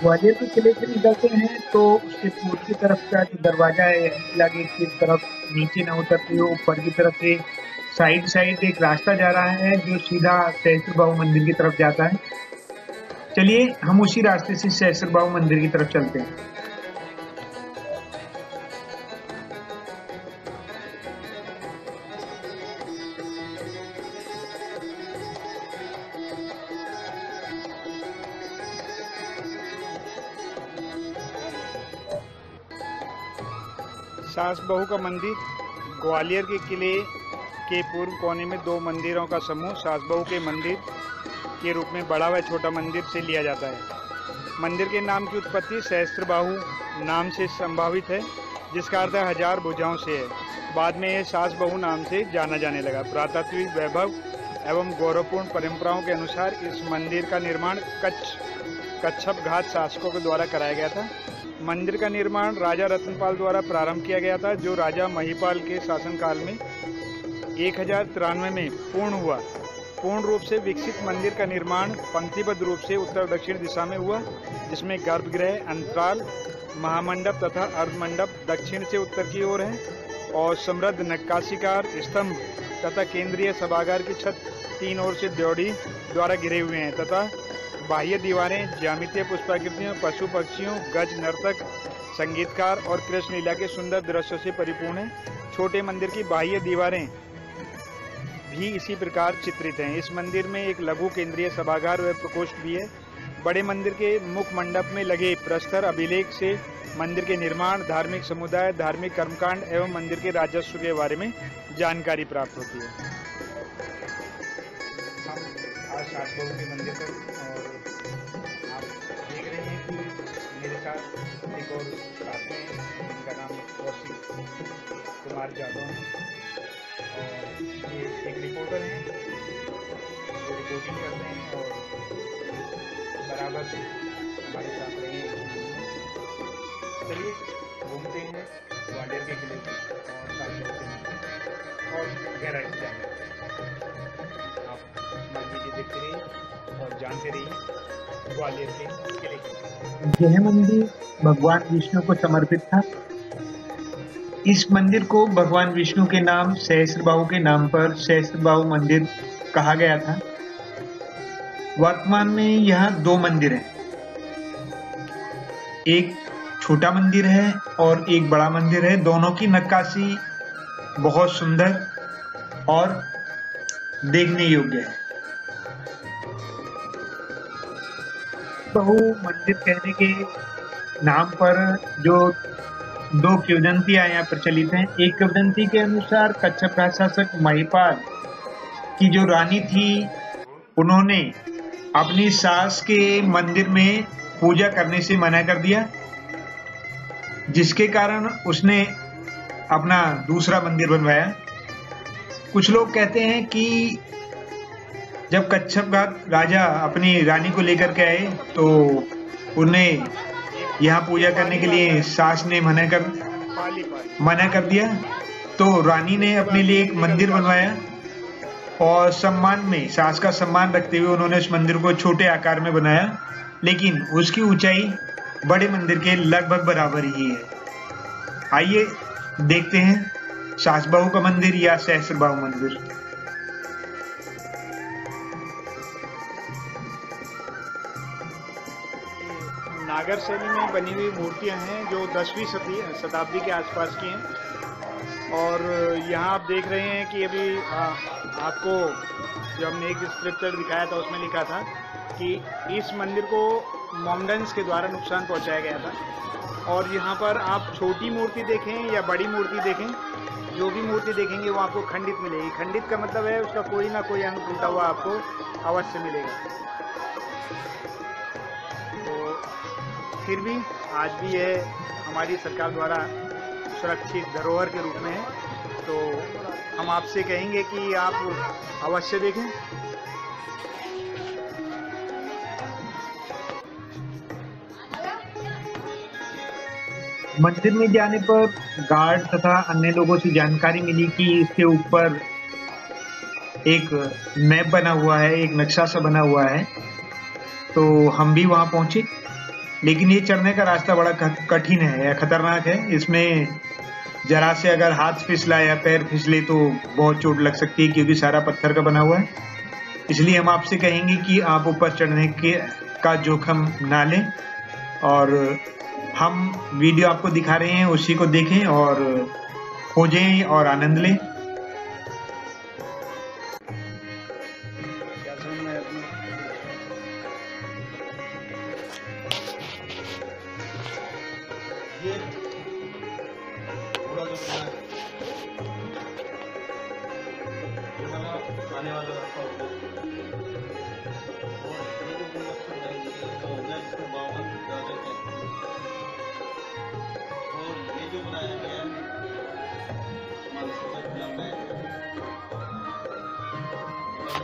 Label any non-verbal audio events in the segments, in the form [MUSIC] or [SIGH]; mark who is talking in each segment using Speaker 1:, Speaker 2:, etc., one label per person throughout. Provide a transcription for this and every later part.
Speaker 1: ग्वालियर के किले से निकलते हैं तो उसके पूर्व की तरफ़ का जो दरवाज़ा है किला गेट की तरफ़ नीचे ना उतरते हुए ऊपर की तरफ़ से साइड साइड एक रास्ता जा रहा है, जो सीधा सहसर बाबू मंदिर की तरफ़ जाता है। चलिए, हम उसी रास्ते से सहसर बाबू मंदिर की तरफ़ चलते हैं।
Speaker 2: सास बहू का मंदिर, ग्वालियर के किले के पूर्व कोने में दो मंदिरों का समूह, सास बहू के मंदिर के रूप में बड़ा व छोटा मंदिर से लिया जाता है। मंदिर के नाम की उत्पत्ति सहस्त्रबाहु नाम से संभावित है, जिसका अर्थ हज़ार भुजाओं से है। बाद में यह सास बहू नाम से जाना जाने लगा। पुरातात्विक वैभव एवं गौरवपूर्ण परंपराओं के अनुसार इस मंदिर का निर्माण कच्छ कच्छप घाट शासकों के द्वारा कराया गया था। मंदिर का निर्माण राजा रतनपाल द्वारा प्रारंभ किया गया था, जो राजा महिपाल के शासनकाल में एक हज़ार तिरानवे में पूर्ण हुआ। पूर्ण रूप से विकसित मंदिर का निर्माण पंक्तिबद्ध रूप से उत्तर दक्षिण दिशा में हुआ, जिसमें गर्भगृह, अंतराल, महामंडप तथा अर्धमंडप दक्षिण से उत्तर की ओर है और समृद्ध नक्काशीकार स्तंभ तथा केंद्रीय सभागार की छत तीन ओर से द्योड़ी द्वारा घिरे हुए हैं तथा बाह्य दीवारें, ज्यामितीय पुष्पाकृतियों, पशु पक्षियों, गज नर्तक, संगीतकार और कृष्ण लीला के सुंदर दृश्यों से परिपूर्ण है। छोटे मंदिर की बाह्य दीवारें भी इसी प्रकार चित्रित हैं। इस मंदिर में एक लघु केंद्रीय सभागार व प्रकोष्ठ भी है। बड़े मंदिर के मुख मंडप में लगे प्रस्तर अभिलेख से मंदिर के निर्माण, धार्मिक समुदाय, धार्मिक कर्मकांड एवं मंदिर के राजस्व के बारे में जानकारी प्राप्त होती है। आज के मंदिर पर कुमार जादव है। और ये एक रिपोर्टर हैं। जो रिपोर्टिंग करते हैं और बराबर हमारे साथ रहे चलिए, घूमते हैं ग्वालियर के किले और साथ चलते और गहराई से जाएँगे। आप हमारी वीडियो देखते रहिए और जानते रहिए ग्वालियर के किले
Speaker 1: यह मंदिर भगवान विष्णु को समर्पित था। इस मंदिर को भगवान विष्णु के नाम सहस्त्रबाहु के नाम पर सहस्त्रबाहु मंदिर कहा गया था। वर्तमान में यहाँ दो मंदिर हैं। एक छोटा मंदिर है और एक बड़ा मंदिर है। दोनों की नक्काशी बहुत सुंदर और देखने योग्य है। बहु मंदिर कहने के नाम पर जो दो किवदंतियाँ यहाँ प्रचलित हैं। एक किवदंती के अनुसार कच्छप शासक महिपाल की जो रानी थी, उन्होंने अपनी सास के मंदिर में पूजा करने से मना कर दिया, जिसके कारण उसने अपना दूसरा मंदिर बनवाया। कुछ लोग कहते हैं कि जब कच्छप घाट राजा अपनी रानी को लेकर के आए तो उन्हें यहाँ पूजा करने के लिए सास ने मना कर मना कर दिया। तो रानी ने अपने लिए एक मंदिर बनवाया और सम्मान में, सास का सम्मान रखते हुए उन्होंने उस मंदिर को छोटे आकार में बनाया। लेकिन उसकी ऊंचाई बड़े मंदिर के लगभग बराबर ही है। आइए देखते हैं सास बहू का मंदिर या सहस्र बाहू मंदिर।
Speaker 2: नागर शैली में बनी हुई मूर्तियाँ हैं जो दसवीं शताब्दी के आसपास की हैं। और यहाँ आप देख रहे हैं कि अभी आ, आपको जो हमने एक स्क्रिप्चर दिखाया था उसमें लिखा था कि इस मंदिर को मॉमडन्स के द्वारा नुकसान पहुँचाया गया था। और यहाँ पर आप छोटी मूर्ति देखें या बड़ी मूर्ति देखें जो भी मूर्ति देखेंगे वो आपको खंडित मिलेगी। खंडित का मतलब है उसका कोई ना कोई अंग टूटा हुआ आपको अवश्य मिलेगा। फिर भी आज भी यह हमारी सरकार द्वारा सुरक्षित धरोहर के रूप में है। तो हम आपसे कहेंगे कि आप अवश्य देखें।
Speaker 1: मंदिर में जाने पर गार्ड तथा अन्य लोगों से जानकारी मिली कि इसके ऊपर एक मैप बना हुआ है, एक नक्शा सा बना हुआ है। तो हम भी वहाँ पहुँचे। लेकिन ये चढ़ने का रास्ता बड़ा कठिन है या खतरनाक है। इसमें जरा से अगर हाथ फिसला या पैर फिसले तो बहुत चोट लग सकती है, क्योंकि सारा पत्थर का बना हुआ है। इसलिए हम आपसे कहेंगे कि आप ऊपर चढ़ने के, का जोखम ना लें और हम वीडियो आपको दिखा रहे हैं, उसी को देखें और खोजें और आनंद लें।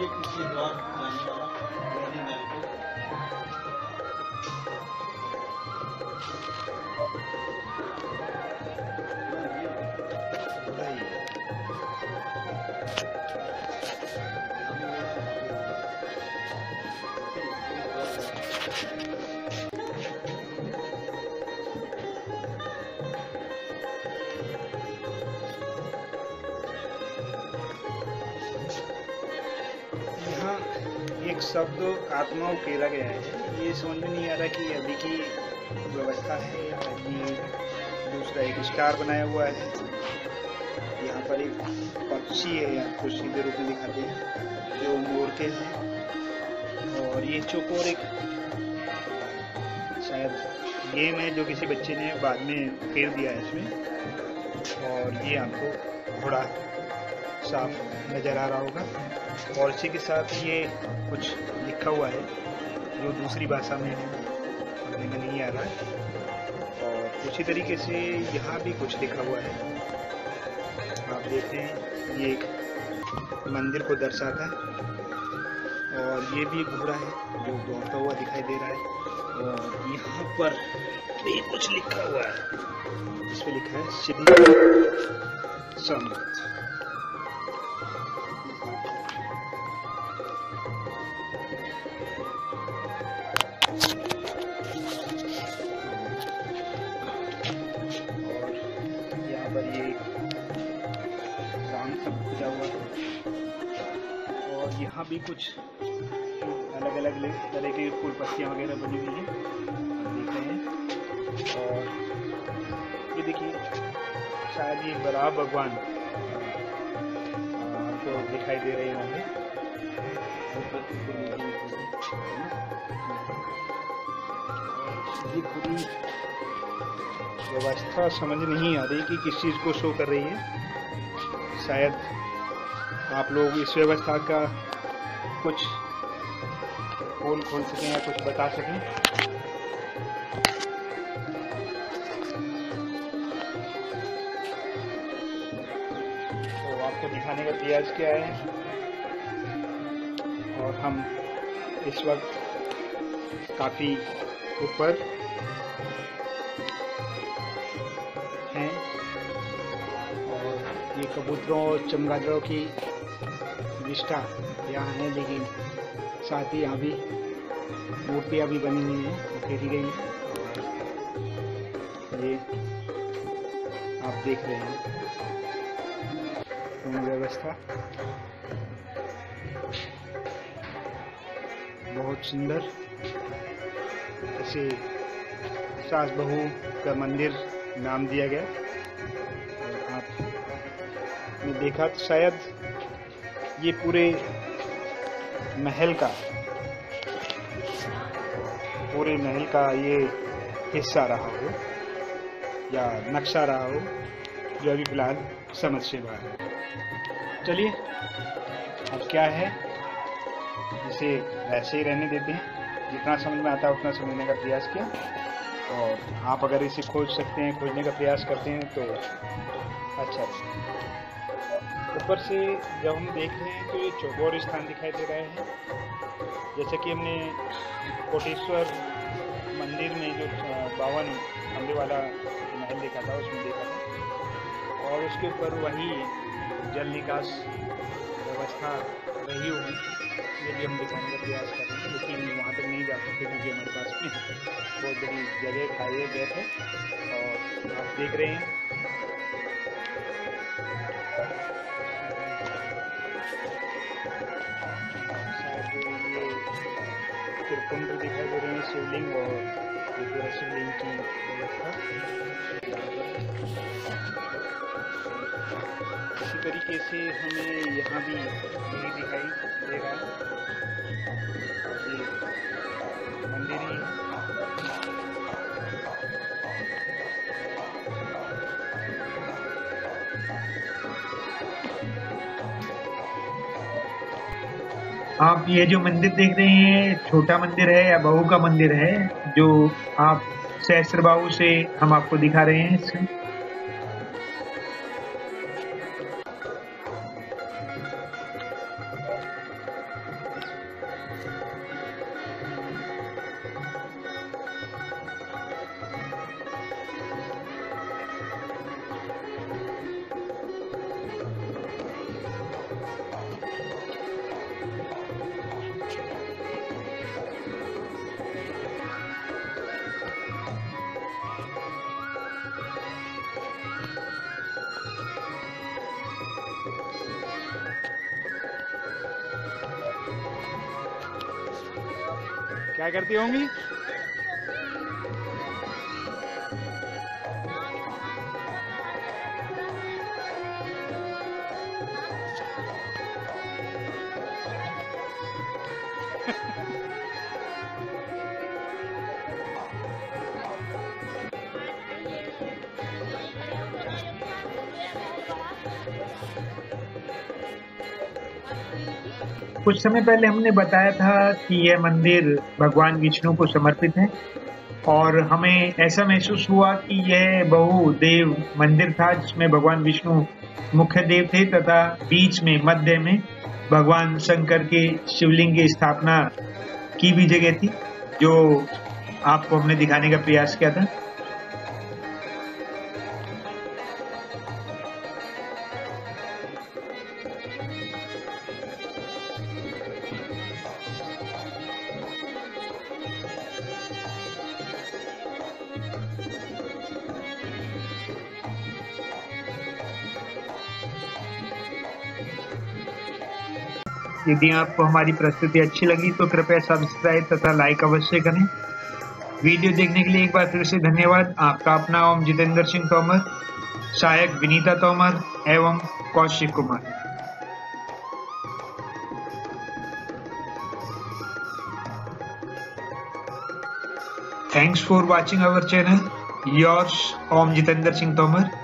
Speaker 3: ये किसी द्वार जाने वाला पुरानी महल को
Speaker 2: यहाँ एक शब्द आत्मा उकेरा गया है। ये समझ में नहीं आ रहा कि अभी की व्यवस्था है ये दूसरा एक स्टार बनाया हुआ है। यहाँ पर एक पक्षी है कुछ सीधे रूप में दिखाते हैं, जो मोर के हैं। और ये चोकोर एक, शायद गेम है जो किसी बच्चे ने बाद में फेर दिया है इसमें। और ये आपको घोड़ा साफ़ नज़र आ रहा होगा। और इसी के साथ ये कुछ लिखा हुआ है, जो दूसरी भाषा में है में नहीं आ रहा है। और उसी तरीके से यहाँ भी कुछ लिखा हुआ है। आप देखते हैं, ये एक मंदिर को दर्शाता है। और ये भी एक घोड़ा है, जो दौड़ता हुआ दिखाई दे रहा है। और यहाँ पर भी कुछ लिखा हुआ है। इस पे लिखा है सम्मत भी कुछ अलग अलग तरह की फूल पत्तियाँ वगैरह बनी हुई हैं। देख रहे हैं। और ये देखिए, शायद ये बड़ा भगवान आपको दिखाई दे रहे होंगे। ये पूरी व्यवस्था समझ नहीं आ रही कि किस चीज़ को शो कर रही है। शायद आप लोग इस व्यवस्था का कुछ खोल खोल सकें या कुछ बता सकें? तो आपको दिखाने का प्रयास किया है। और हम इस वक्त काफ़ी ऊपर हैं। और ये कबूतरों और चमगादड़ों की विष्ठा यहाँ है, लेकिन साथ ही यहाँ भी मूर्तियाँ भी बनी हुई हैं उकेरी गई ये आप देख रहे हैं। व्यवस्था। बहुत सुंदर। इसे सास बहू का मंदिर नाम दिया गया। आपने देखा तो शायद ये पूरे महल का। पूरे महल का ये हिस्सा रहा हो, या नक्शा रहा हो, जो अभी फ़िलहाल समझ से बाहर है। चलिए, अब क्या है? इसे वैसे ही रहने देते हैं। जितना समझ में आता है उतना समझने का प्रयास किया। और आप अगर इसे खोज सकते हैं, खोजने का प्रयास करते हैं तो अच्छा ऊपर से जब हम देख रहे हैं तो ये चौगोर स्थान दिखाई दे रहा है। जैसे कि हमने कोटेश्वर मंदिर में जो बावन खंबे वाला महल देखा था, उसमें देखा था। और उसके ऊपर वही जल निकास व्यवस्था रही होगी ये भी हम दिखाने का प्रयास कर रहे हैं लेकिन वहाँ तक नहीं जा सकते, क्योंकि हमारे पास में बहुत बड़ी जगह खाई गैस है और आप देख रहे हैं। शिवलिंग और ये शिवलिंग की इसी तरीके से हमें यहाँ भी यही दिखाई दे रहा है। मंदिर ही।
Speaker 1: आप ये जो मंदिर देख रहे हैं छोटा मंदिर है या बहू का मंदिर है, जो आप सहस्त्र बाहू से हम आपको दिखा रहे हैं
Speaker 2: क्या करती होंगी? [LAUGHS]
Speaker 1: कुछ समय पहले हमने बताया था कि यह मंदिर भगवान विष्णु को समर्पित है और हमें ऐसा महसूस हुआ कि यह बहुदेव मंदिर था जिसमें भगवान विष्णु मुख्य देव थे तथा बीच में, मध्य में भगवान शंकर के शिवलिंग की स्थापना की भी जगह थी, जो आपको हमने दिखाने का प्रयास किया था। यदि आपको हमारी प्रस्तुति अच्छी लगी तो कृपया सब्सक्राइब तथा लाइक अवश्य करें वीडियो देखने के लिए एक बार फिर से धन्यवाद आपका अपना ओम जितेंद्र सिंह तोमर, सहायक विनीता तोमर एवं Kaushik Kumar Thanks for watching our channel. Yours Om Jitendra Singh Tomar.